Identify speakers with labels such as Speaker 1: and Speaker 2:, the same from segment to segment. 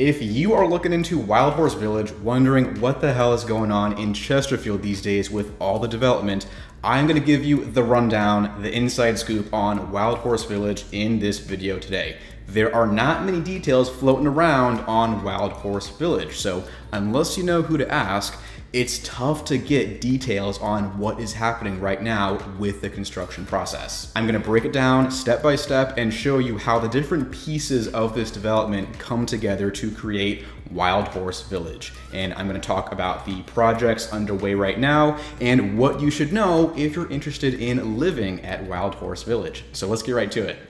Speaker 1: If you are looking into Wild Horse Village, wondering what the hell is going on in Chesterfield these days with all the development, I'm gonna give you the rundown, the inside scoop on Wild Horse Village in this video today. There are not many details floating around on Wild Horse Village, so unless you know who to ask, it's tough to get details on what is happening right now with the construction process. I'm gonna break it down step by step and show you how the different pieces of this development come together to create Wild Horse Village. And I'm gonna talk about the projects underway right now and what you should know if you're interested in living at Wild Horse Village. So let's get right to it.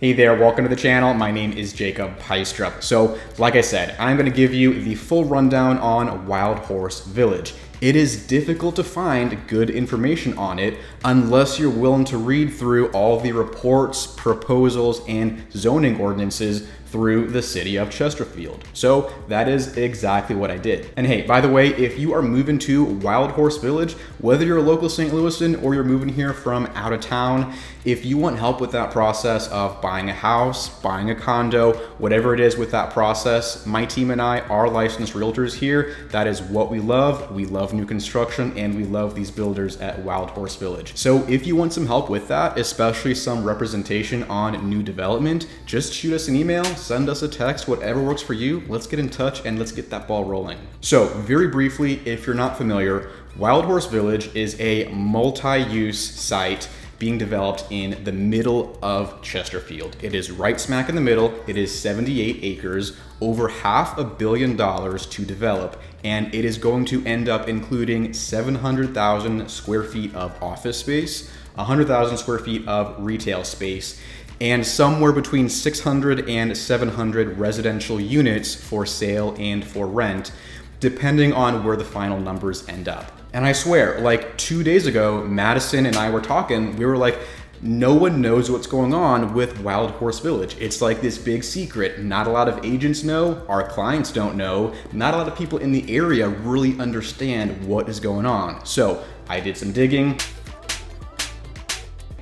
Speaker 1: Hey there, welcome to the channel. My name is Jacob Peistrup. So, like I said, I'm gonna give you the full rundown on Wild Horse Village. It is difficult to find good information on it unless you're willing to read through all the reports, proposals, and zoning ordinances through the city of Chesterfield. So that is exactly what I did. And hey, by the way, if you are moving to Wild Horse Village, whether you're a local St. Louisan or you're moving here from out of town, if you want help with that process of buying a house, buying a condo, whatever it is with that process, my team and I are licensed realtors here. That is what we love. We love new construction and we love these builders at Wild Horse Village. So if you want some help with that, especially some representation on new development, just shoot us an email, send us a text, whatever works for you. Let's get in touch and let's get that ball rolling. So very briefly, if you're not familiar, Wild Horse Village is a multi-use site being developed in the middle of Chesterfield. It is right smack in the middle. It is 78 acres, over half a billion dollars to develop, and it is going to end up including 700,000 square feet of office space, 100,000 square feet of retail space, and somewhere between 600 and 700 residential units for sale and for rent, depending on where the final numbers end up. And I swear, like two days ago, Madison and I were talking, we were like, no one knows what's going on with Wild Horse Village. It's like this big secret. Not a lot of agents know, our clients don't know, not a lot of people in the area really understand what is going on. So I did some digging,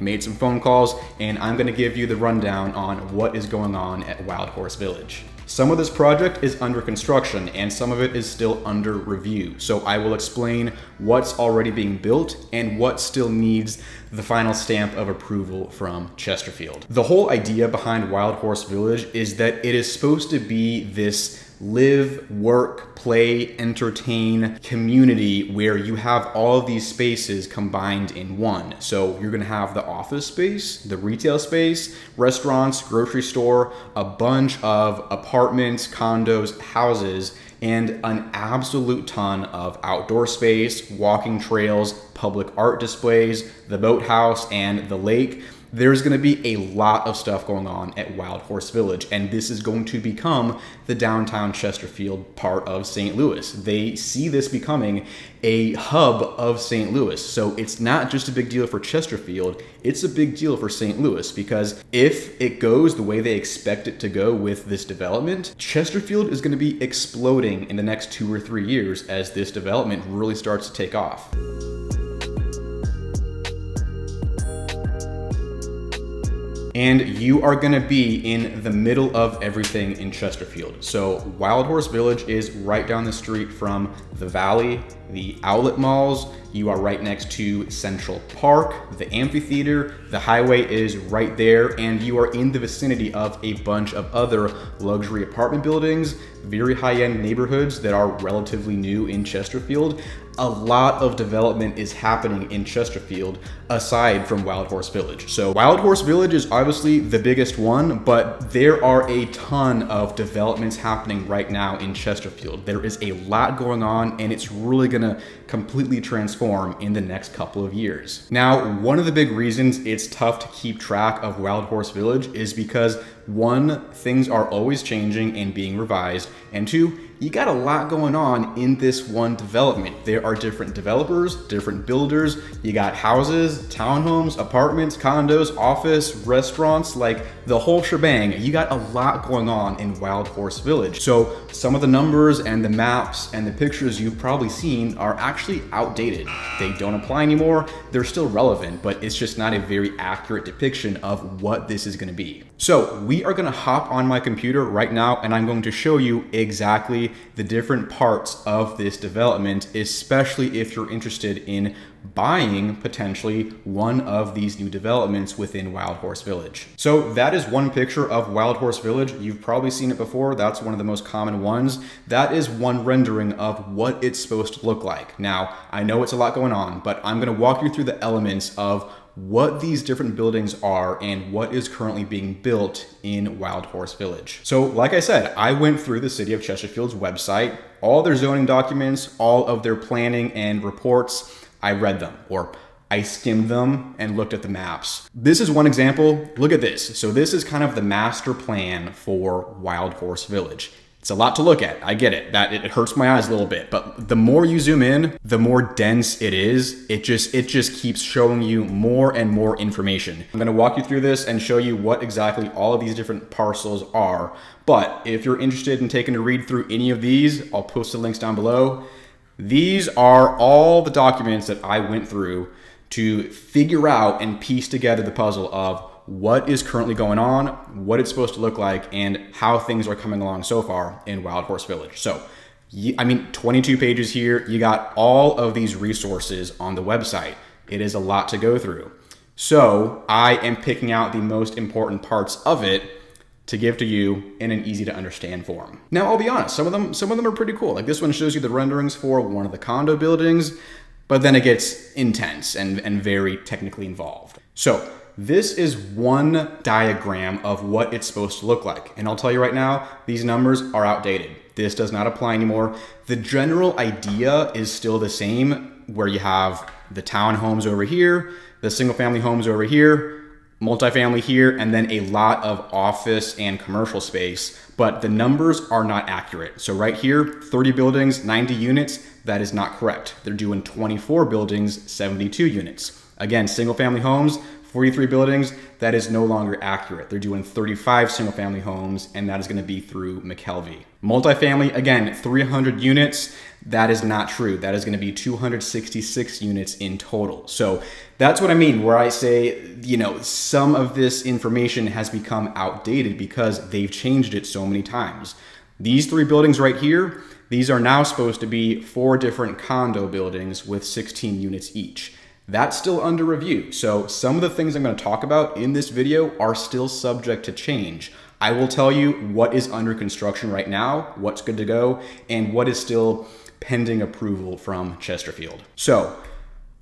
Speaker 1: made some phone calls, and I'm gonna give you the rundown on what is going on at Wild Horse Village. Some of this project is under construction and some of it is still under review. So I will explain what's already being built and what still needs the final stamp of approval from Chesterfield. The whole idea behind Wild Horse Village is that it is supposed to be this live, work, play, entertain community where you have all of these spaces combined in one. So you're gonna have the office space, the retail space, restaurants, grocery store, a bunch of apartments, condos, houses, and an absolute ton of outdoor space, walking trails, public art displays, the boathouse, and the lake there's going to be a lot of stuff going on at Wild Horse Village, and this is going to become the downtown Chesterfield part of St. Louis. They see this becoming a hub of St. Louis. So it's not just a big deal for Chesterfield, it's a big deal for St. Louis because if it goes the way they expect it to go with this development, Chesterfield is going to be exploding in the next two or three years as this development really starts to take off. And you are gonna be in the middle of everything in Chesterfield. So Wild Horse Village is right down the street from the Valley, the outlet malls, you are right next to Central Park, the amphitheater, the highway is right there, and you are in the vicinity of a bunch of other luxury apartment buildings, very high-end neighborhoods that are relatively new in Chesterfield. A lot of development is happening in Chesterfield aside from Wild Horse Village. So Wild Horse Village is obviously the biggest one, but there are a ton of developments happening right now in Chesterfield. There is a lot going on and it's really gonna completely transform in the next couple of years. Now, one of the big reasons it's tough to keep track of Wild Horse Village is because one, things are always changing and being revised, and two, you got a lot going on in this one development. There are different developers, different builders. You got houses, townhomes, apartments, condos, office, restaurants, like the whole shebang. You got a lot going on in Wild Horse Village. So some of the numbers and the maps and the pictures you've probably seen are actually outdated. They don't apply anymore. They're still relevant, but it's just not a very accurate depiction of what this is gonna be. So we are gonna hop on my computer right now and I'm going to show you exactly the different parts of this development, especially if you're interested in buying potentially one of these new developments within Wild Horse Village. So that is one picture of Wild Horse Village. You've probably seen it before. That's one of the most common ones. That is one rendering of what it's supposed to look like. Now, I know it's a lot going on, but I'm gonna walk you through the elements of what these different buildings are and what is currently being built in Wild Horse Village. So like I said, I went through the City of Chesterfield's website, all their zoning documents, all of their planning and reports, I read them or I skimmed them and looked at the maps. This is one example. Look at this. So this is kind of the master plan for Wild Horse Village. It's a lot to look at. I get it. That it hurts my eyes a little bit, but the more you zoom in, the more dense it is. It just it just keeps showing you more and more information. I'm going to walk you through this and show you what exactly all of these different parcels are. But if you're interested in taking a read through any of these, I'll post the links down below. These are all the documents that I went through to figure out and piece together the puzzle of what is currently going on, what it's supposed to look like, and how things are coming along so far in Wild Horse Village. So, I mean, 22 pages here. You got all of these resources on the website. It is a lot to go through. So, I am picking out the most important parts of it to give to you in an easy to understand form. Now, I'll be honest, some of them some of them are pretty cool. Like this one shows you the renderings for one of the condo buildings, but then it gets intense and, and very technically involved. So this is one diagram of what it's supposed to look like. And I'll tell you right now, these numbers are outdated. This does not apply anymore. The general idea is still the same where you have the townhomes over here, the single family homes over here, multifamily here, and then a lot of office and commercial space, but the numbers are not accurate. So right here, 30 buildings, 90 units, that is not correct. They're doing 24 buildings, 72 units. Again, single family homes, 43 buildings, that is no longer accurate. They're doing 35 single family homes, and that is gonna be through McKelvey. Multifamily, again, 300 units, that is not true. That is gonna be 266 units in total. So that's what I mean where I say, you know, some of this information has become outdated because they've changed it so many times. These three buildings right here, these are now supposed to be four different condo buildings with 16 units each. That's still under review, so some of the things I'm going to talk about in this video are still subject to change. I will tell you what is under construction right now, what's good to go, and what is still pending approval from Chesterfield. So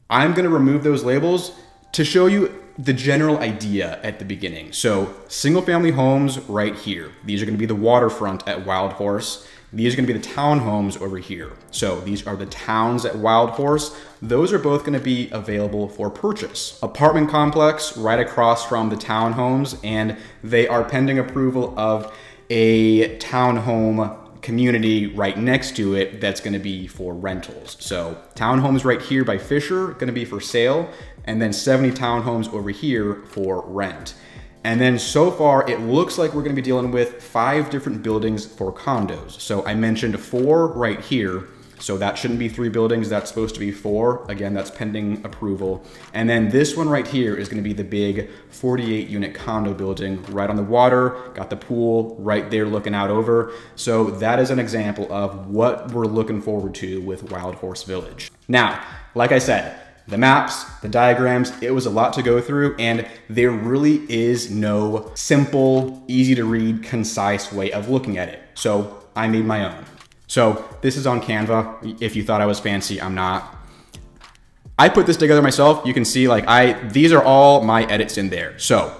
Speaker 1: I'm going to remove those labels to show you the general idea at the beginning. So single family homes right here. These are going to be the waterfront at Wild Horse. These are gonna be the townhomes over here. So these are the towns at Wild Horse. Those are both gonna be available for purchase. Apartment complex right across from the townhomes and they are pending approval of a townhome community right next to it that's gonna be for rentals. So townhomes right here by Fischer, gonna be for sale, and then 70 townhomes over here for rent. And then so far, it looks like we're gonna be dealing with five different buildings for condos. So I mentioned four right here. So that shouldn't be three buildings, that's supposed to be four. Again, that's pending approval. And then this one right here is gonna be the big 48 unit condo building right on the water, got the pool right there looking out over. So that is an example of what we're looking forward to with Wild Horse Village. Now, like I said, the maps, the diagrams, it was a lot to go through and there really is no simple, easy to read, concise way of looking at it. So I made my own. So this is on Canva. If you thought I was fancy, I'm not. I put this together myself. You can see like I, these are all my edits in there. So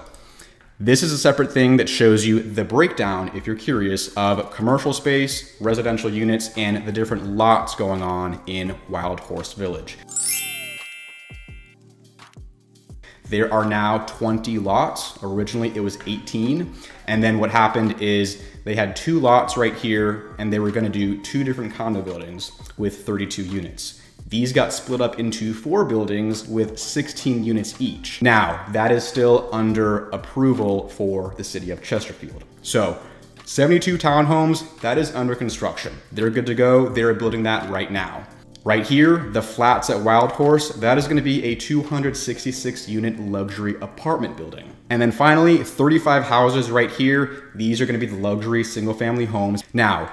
Speaker 1: this is a separate thing that shows you the breakdown, if you're curious, of commercial space, residential units, and the different lots going on in Wild Horse Village. There are now 20 lots. Originally it was 18. And then what happened is they had two lots right here and they were gonna do two different condo buildings with 32 units. These got split up into four buildings with 16 units each. Now, that is still under approval for the city of Chesterfield. So 72 townhomes, that is under construction. They're good to go. They're building that right now. Right here, the flats at Wild Horse, that is gonna be a 266 unit luxury apartment building. And then finally, 35 houses right here. These are gonna be the luxury single family homes. Now,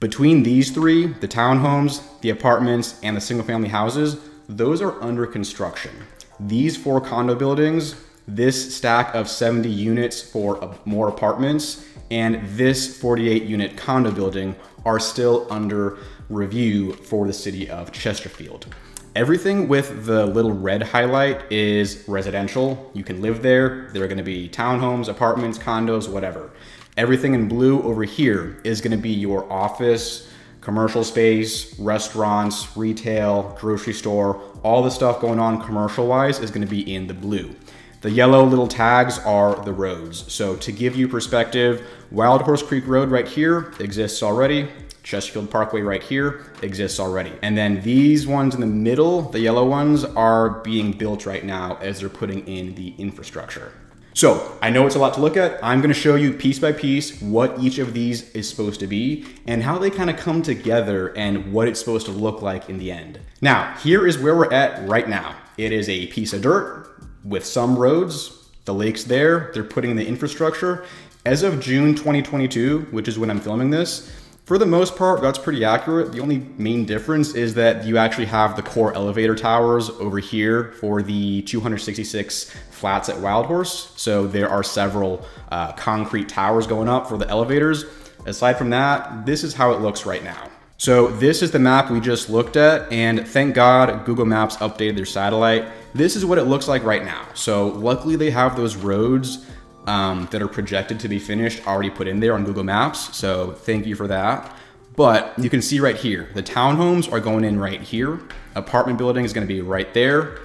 Speaker 1: between these three, the townhomes, the apartments, and the single family houses, those are under construction. These four condo buildings, this stack of 70 units for more apartments, and this 48 unit condo building are still under review for the city of Chesterfield. Everything with the little red highlight is residential. You can live there. There are gonna be townhomes, apartments, condos, whatever. Everything in blue over here is gonna be your office, commercial space, restaurants, retail, grocery store, all the stuff going on commercial wise is gonna be in the blue. The yellow little tags are the roads. So to give you perspective, Wild Horse Creek Road right here exists already. Chesterfield Parkway right here exists already. And then these ones in the middle, the yellow ones, are being built right now as they're putting in the infrastructure. So I know it's a lot to look at. I'm gonna show you piece by piece what each of these is supposed to be and how they kind of come together and what it's supposed to look like in the end. Now, here is where we're at right now. It is a piece of dirt with some roads, the lake's there, they're putting in the infrastructure. As of June 2022, which is when I'm filming this, for the most part, that's pretty accurate. The only main difference is that you actually have the core elevator towers over here for the 266 flats at Wild Horse. So there are several uh, concrete towers going up for the elevators. Aside from that, this is how it looks right now. So this is the map we just looked at, and thank God Google Maps updated their satellite. This is what it looks like right now. So luckily they have those roads um, that are projected to be finished already put in there on Google Maps. So thank you for that. But you can see right here, the townhomes are going in right here. Apartment building is gonna be right there.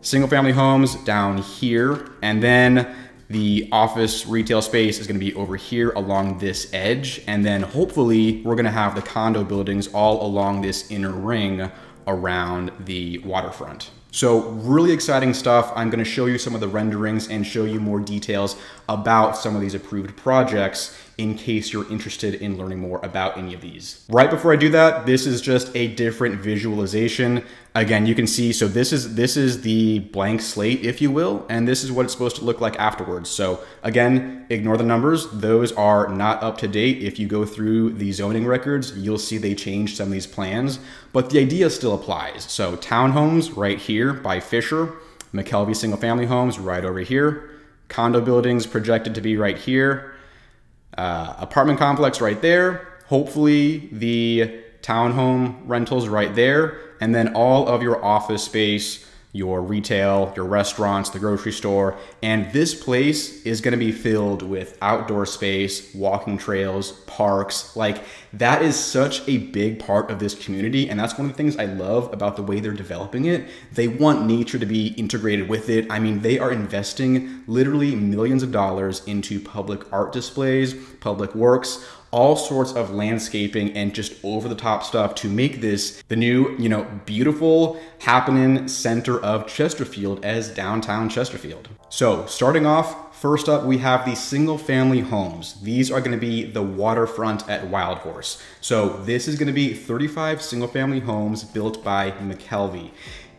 Speaker 1: Single family homes down here. And then the office retail space is gonna be over here along this edge. And then hopefully we're gonna have the condo buildings all along this inner ring around the waterfront. So really exciting stuff. I'm gonna show you some of the renderings and show you more details about some of these approved projects in case you're interested in learning more about any of these. Right before I do that, this is just a different visualization. Again, you can see, so this is this is the blank slate, if you will, and this is what it's supposed to look like afterwards. So again, ignore the numbers. Those are not up to date. If you go through the zoning records, you'll see they changed some of these plans, but the idea still applies. So townhomes right here by Fischer, McKelvey single family homes right over here, condo buildings projected to be right here, uh, apartment complex right there. Hopefully the townhome rentals right there. And then all of your office space your retail, your restaurants, the grocery store. And this place is gonna be filled with outdoor space, walking trails, parks. Like that is such a big part of this community. And that's one of the things I love about the way they're developing it. They want nature to be integrated with it. I mean, they are investing literally millions of dollars into public art displays, public works, all sorts of landscaping and just over the top stuff to make this the new, you know, beautiful happening center of Chesterfield as downtown Chesterfield. So starting off, first up, we have the single family homes. These are gonna be the waterfront at Wild Horse. So this is gonna be 35 single family homes built by McKelvey.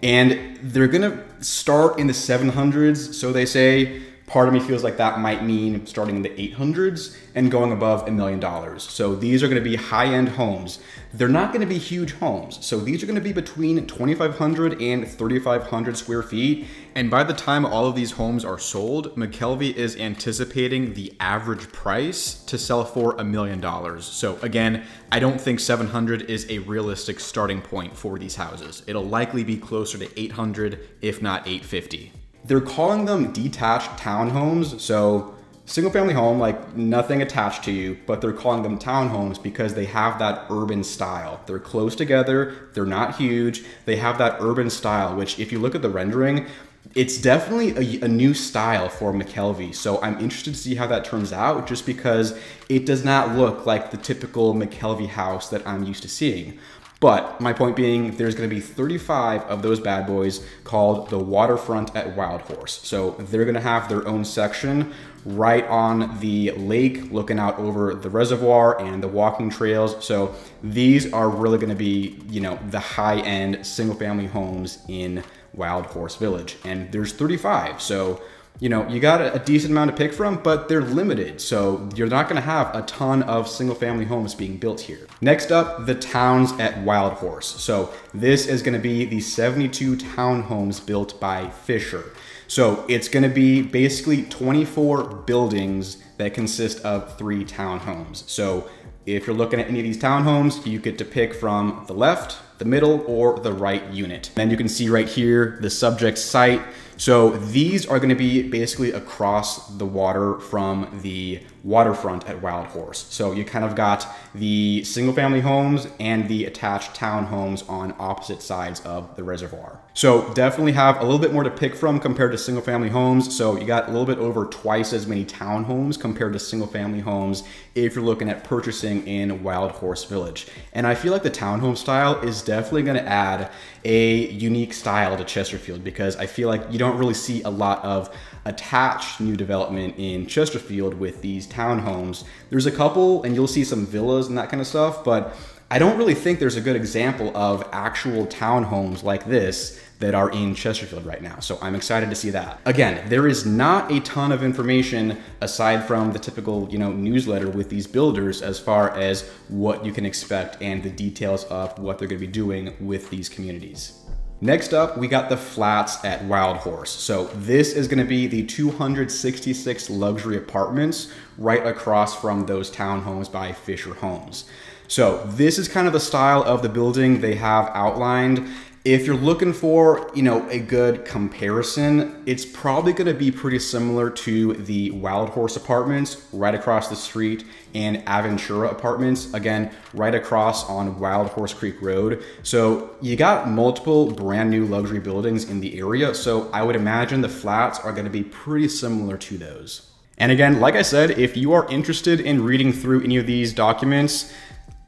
Speaker 1: And they're gonna start in the 700s, so they say, Part of me feels like that might mean starting in the 800s and going above a million dollars. So these are gonna be high-end homes. They're not gonna be huge homes. So these are gonna be between 2,500 and 3,500 square feet. And by the time all of these homes are sold, McKelvey is anticipating the average price to sell for a million dollars. So again, I don't think 700 is a realistic starting point for these houses. It'll likely be closer to 800, if not 850. They're calling them detached townhomes, so Single family home, like nothing attached to you, but they're calling them townhomes because they have that urban style. They're close together, they're not huge, they have that urban style, which if you look at the rendering, it's definitely a, a, new style for McKelvey. So I'm interested to see how that turns out just because it does not look like the typical McKelvey house that I'm used to seeing. But my point being, there's going to be 35 of those bad boys called the waterfront at Wild Horse. So they're going to have their own section right on the lake, looking out over the reservoir and the walking trails. So these are really going to be, you know, the high end single family homes in Wild Horse Village. And there's 35. So you know, you got a, decent amount to pick from, but they're limited. So you're not gonna have a ton of single family homes being built here. Next up, the towns at Wild Horse. So this is gonna be the 72 townhomes built by Fischer. So it's gonna be basically 24 buildings that consist of three townhomes. So if you're looking at any of these townhomes, you get to pick from the left, the middle, or the right unit. Then you can see right here, the subject site. So these are gonna be basically across the water from the waterfront at Wild Horse. So you kind of got the single family homes and the attached townhomes on opposite sides of the reservoir. So definitely have a little bit more to pick from compared to single family homes. So you got a little bit over twice as many townhomes compared to single family homes if you're looking at purchasing in Wild Horse Village. And I feel like the townhome style is definitely gonna add a unique style to Chesterfield because I feel like you don't really see a lot of attached new development in Chesterfield with these townhomes. There's a couple, and you'll see some villas and that kind of stuff, but I don't really think there's a good example of actual townhomes like this that are in Chesterfield right now. So I'm excited to see that. Again, there is not a ton of information aside from the typical, you know, newsletter with these builders as far as what you can expect and the details of what they're going to be doing with these communities. Next up, we got the flats at Wild Horse. So this is gonna be the 266 luxury apartments right across from those townhomes by Fischer Homes. So this is kind of the style of the building they have outlined. If you're looking for, you know, a good comparison, it's probably going to be pretty similar to the Wild Horse Apartments right across the street and Aventura Apartments, again, right across on Wild Horse Creek Road. So you got multiple brand new luxury buildings in the area. So I would imagine the flats are going to be pretty similar to those. And again, like I said, if you are interested in reading through any of these documents,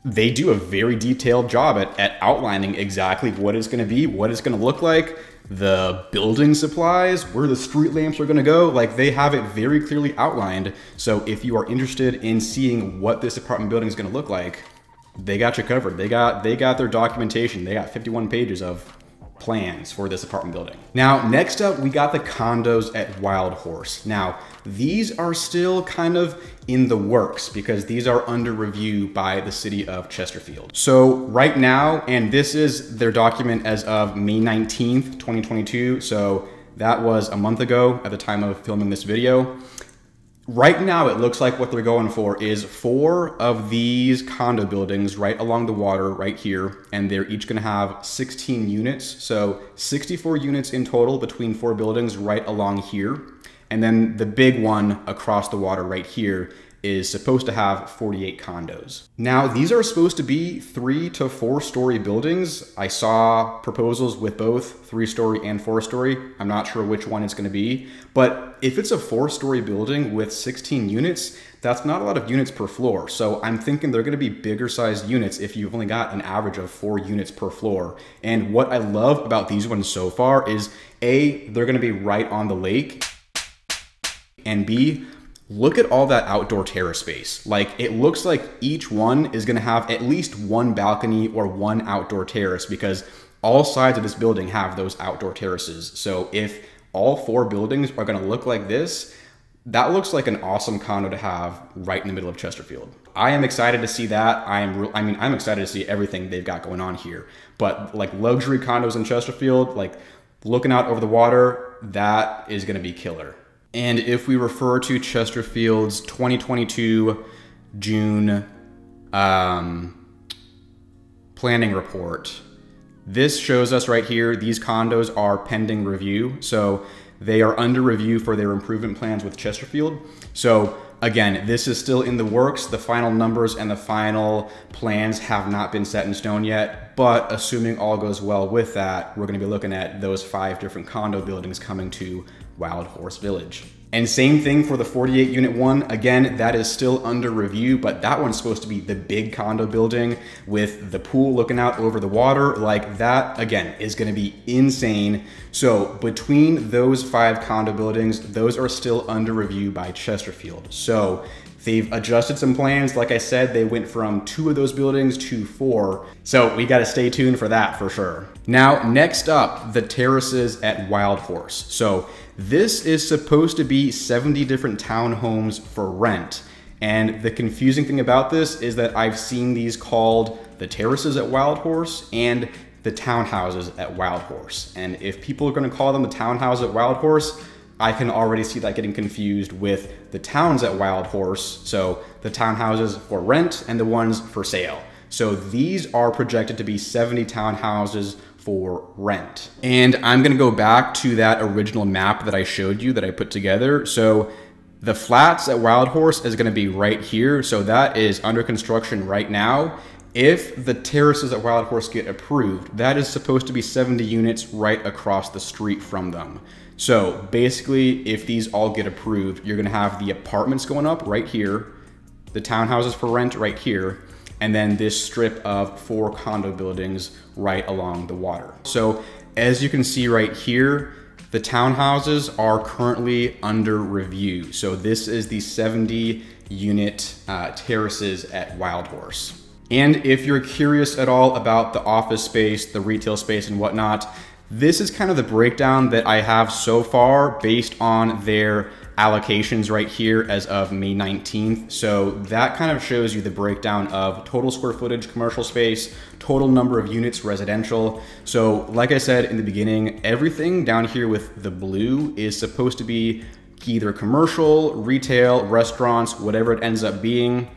Speaker 1: they do a very detailed job at, at outlining exactly what it's going to be, what it's going to look like, the building supplies, where the street lamps are going to go. Like they have it very clearly outlined. So if you are interested in seeing what this apartment building is going to look like, they got you covered. They got they got their documentation. They got 51 pages of plans for this apartment building. Now, next up, we got the condos at Wild Horse. Now, these are still kind of in the works because these are under review by the city of Chesterfield. So right now, and this is their document as of May 19th, 2022. So that was a month ago at the time of filming this video. Right now, it looks like what they're going for is four of these condo buildings right along the water right here, and they're each gonna have 16 units. So 64 units in total between four buildings right along here. And then the big one across the water right here is supposed to have 48 condos. Now, these are supposed to be three to four story buildings. I saw proposals with both three story and four story. I'm not sure which one it's gonna be, but if it's a four story building with 16 units, that's not a lot of units per floor. So I'm thinking they're gonna be bigger sized units if you've only got an average of four units per floor. And what I love about these ones so far is A, they're gonna be right on the lake, and B, look at all that outdoor terrace space. Like it looks like each one is gonna have at least one balcony or one outdoor terrace because all sides of this building have those outdoor terraces. So if all four buildings are gonna look like this, that looks like an awesome condo to have right in the middle of Chesterfield. I am excited to see that. I am, I mean, I'm excited to see everything they've got going on here. But like luxury condos in Chesterfield, like looking out over the water, that is going to be killer. And if we refer to Chesterfield's 2022 June um, planning report, this shows us right here, these condos are pending review. So they are under review for their improvement plans with Chesterfield. So again, this is still in the works. The final numbers and the final plans have not been set in stone yet, but assuming all goes well with that, we're gonna be looking at those five different condo buildings coming to Wild Horse Village. And same thing for the 48 unit one. Again, that is still under review, but that one's supposed to be the big condo building with the pool looking out over the water. Like that, again, is gonna be insane. So between those five condo buildings, those are still under review by Chesterfield. So They've adjusted some plans. Like I said, they went from two of those buildings to four. So we got to stay tuned for that for sure. Now, next up, the terraces at Wild Horse. So this is supposed to be 70 different townhomes for rent. And the confusing thing about this is that I've seen these called the terraces at Wild Horse and the townhouses at Wild Horse. And if people are going to call them the townhouse at Wild Horse, I can already see that getting confused with the towns at Wild Horse. So the townhouses for rent and the ones for sale. So these are projected to be 70 townhouses for rent. And I'm gonna go back to that original map that I showed you that I put together. So the flats at Wild Horse is gonna be right here. So that is under construction right now. If the terraces at Wild Horse get approved, that is supposed to be 70 units right across the street from them. So basically, if these all get approved, you're gonna have the apartments going up right here, the townhouses for rent right here, and then this strip of four condo buildings right along the water. So as you can see right here, the townhouses are currently under review. So this is the 70 unit uh, terraces at Wild Horse. And if you're curious at all about the office space, the retail space and whatnot, this is kind of the breakdown that I have so far based on their allocations right here as of May 19th. So that kind of shows you the breakdown of total square footage commercial space, total number of units residential. So like I said in the beginning, everything down here with the blue is supposed to be either commercial, retail, restaurants, whatever it ends up being.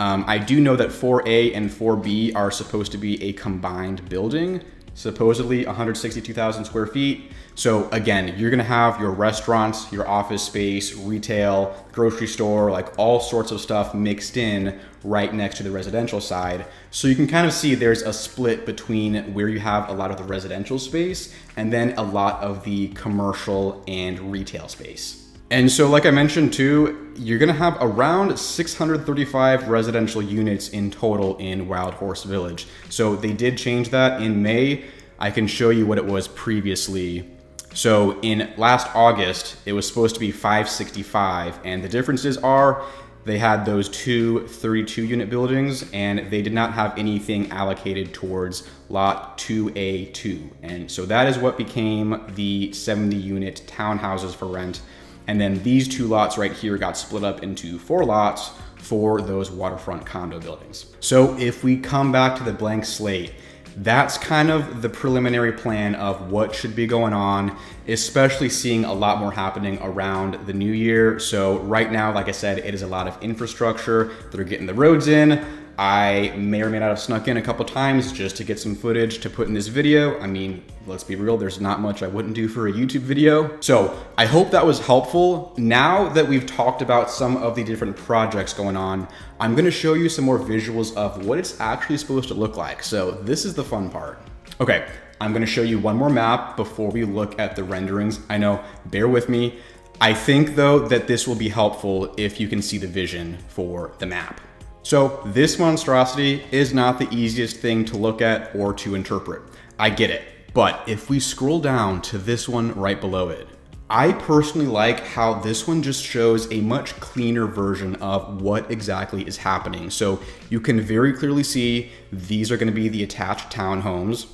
Speaker 1: Um, I do know that 4A and 4B are supposed to be a combined building supposedly 162,000 square feet. So again, you're gonna have your restaurants, your office space, retail, grocery store, like all sorts of stuff mixed in right next to the residential side. So you can kind of see there's a split between where you have a lot of the residential space and then a lot of the commercial and retail space. And so like I mentioned too, you're gonna have around 635 residential units in total in Wild Horse Village. So they did change that in May. I can show you what it was previously. So in last August, it was supposed to be 565 and the differences are they had those two 32 unit buildings and they did not have anything allocated towards lot 2A2. And so that is what became the 70 unit townhouses for rent and then these two lots right here got split up into four lots for those waterfront condo buildings. So if we come back to the blank slate, that's kind of the preliminary plan of what should be going on, especially seeing a lot more happening around the new year. So right now, like I said, it is a lot of infrastructure. They're getting the roads in, I may or may not have snuck in a couple times just to get some footage to put in this video. I mean, let's be real, there's not much I wouldn't do for a YouTube video. So I hope that was helpful. Now that we've talked about some of the different projects going on, I'm gonna show you some more visuals of what it's actually supposed to look like. So this is the fun part. Okay, I'm gonna show you one more map before we look at the renderings. I know, bear with me. I think though that this will be helpful if you can see the vision for the map. So this monstrosity is not the easiest thing to look at or to interpret. I get it. But if we scroll down to this one right below it, I personally like how this one just shows a much cleaner version of what exactly is happening. So you can very clearly see these are gonna be the attached townhomes.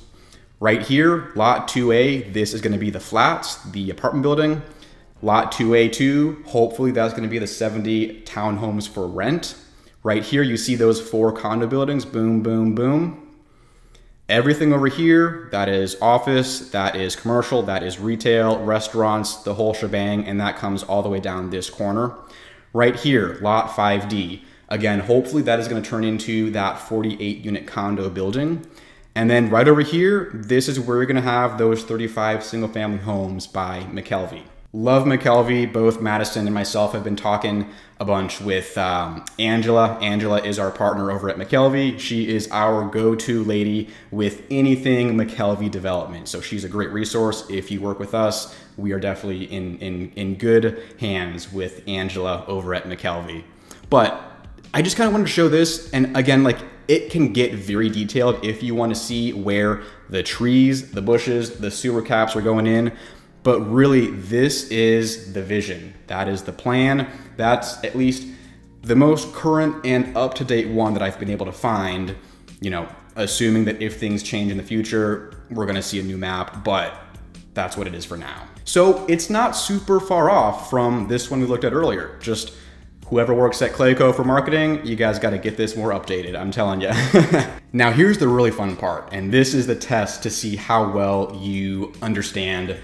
Speaker 1: Right here, lot 2A, this is gonna be the flats, the apartment building. Lot 2A2, hopefully that's gonna be the 70 townhomes for rent. Right here, you see those four condo buildings, boom, boom, boom. Everything over here, that is office, that is commercial, that is retail, restaurants, the whole shebang, and that comes all the way down this corner. Right here, lot 5D. Again, hopefully that is gonna turn into that 48 unit condo building. And then right over here, this is where you're gonna have those 35 single family homes by McKelvey. Love McKelvey. Both Madison and myself have been talking a bunch with um, Angela. Angela is our partner over at McKelvey. She is our go-to lady with anything McKelvey development. So she's a great resource. If you work with us, we are definitely in, in, in good hands with Angela over at McKelvey. But I just kind of wanted to show this. And again, like it can get very detailed if you want to see where the trees, the bushes, the sewer caps are going in. But really, this is the vision. That is the plan. That's at least the most current and up to date one that I've been able to find. You know, assuming that if things change in the future, we're to see a new map, but that's what it is for now. So it's not super far off from this one we looked at earlier. Just whoever works at Clayco for marketing, you guys got to get this more updated, I'm telling you. now here's the really fun part, and this is the test to see how well you understand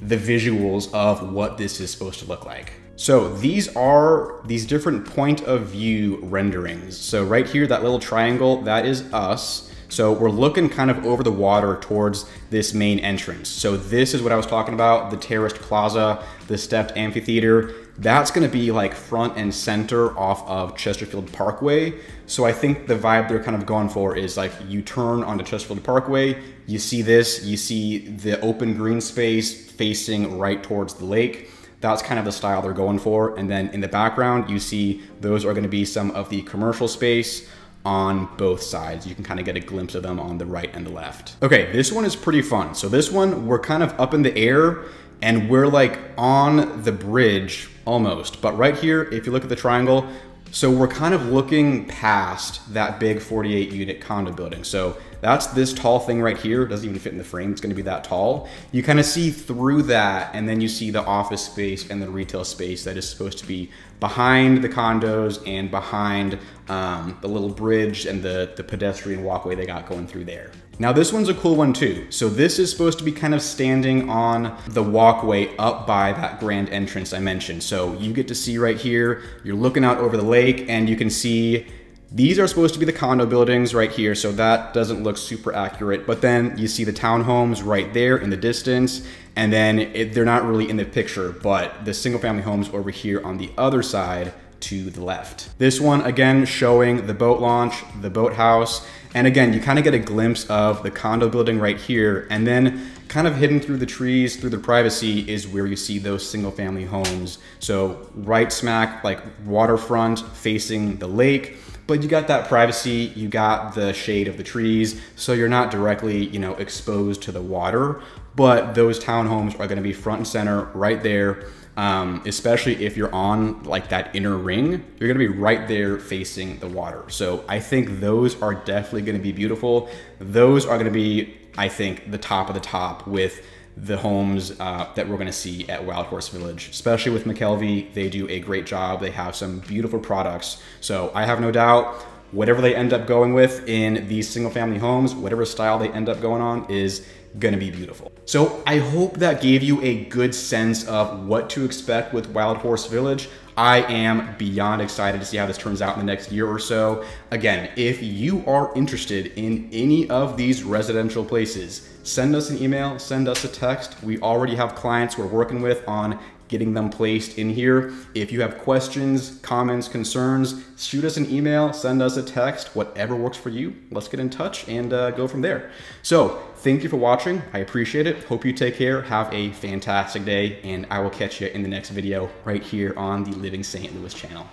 Speaker 1: the visuals of what this is supposed to look like. So these are these different point of view renderings. So right here, that little triangle, that is us. So we're looking kind of over the water towards this main entrance. So this is what I was talking about, the terraced plaza, the stepped amphitheater. That's gonna be like front and center off of Chesterfield Parkway. So I think the vibe they're kind of going for is like you turn onto Chesterfield Parkway, you see this, you see the open green space facing right towards the lake. That's kind of the style they're going for. And then in the background, you see those are gonna be some of the commercial space on both sides. You can kind of get a glimpse of them on the right and the left. Okay, this one is pretty fun. So this one, we're kind of up in the air and we're like on the bridge almost. But right here, if you look at the triangle, so we're kind of looking past that big 48 unit condo building. So that's this tall thing right here. It doesn't even fit in the frame. It's gonna be that tall. You kind of see through that and then you see the office space and the retail space that is supposed to be behind the condos and behind um, the little bridge and the, the pedestrian walkway they got going through there. Now this one's a cool one too. So this is supposed to be kind of standing on the walkway up by that grand entrance I mentioned. So you get to see right here, you're looking out over the lake and you can see these are supposed to be the condo buildings right here, so that doesn't look super accurate. But then you see the townhomes right there in the distance, and then it, they're not really in the picture, but the single family homes over here on the other side to the left. This one, again, showing the boat launch, the boathouse, and again, you kind of get a glimpse of the condo building right here, and then kind of hidden through the trees, through the privacy is where you see those single family homes. So right smack, like waterfront facing the lake, but you got that privacy, you got the shade of the trees, so you're not directly, you know, exposed to the water, but those townhomes are gonna be front and center right there um, especially if you're on like that inner ring, you're gonna be right there facing the water. So I think those are definitely gonna be beautiful. Those are gonna be, I think, the top of the top with the homes uh, that we're gonna see at Wild Horse Village, especially with McKelvey. They do a great job. They have some beautiful products. So I have no doubt whatever they end up going with in these single family homes, whatever style they end up going on is gonna be beautiful. So I hope that gave you a good sense of what to expect with Wild Horse Village. I am beyond excited to see how this turns out in the next year or so. Again, if you are interested in any of these residential places, send us an email, send us a text. We already have clients we're working with on getting them placed in here. If you have questions, comments, concerns, shoot us an email, send us a text, whatever works for you. Let's get in touch and uh, go from there. So thank you for watching. I appreciate it. Hope you take care. Have a fantastic day and I will catch you in the next video right here on the Living St. Louis channel.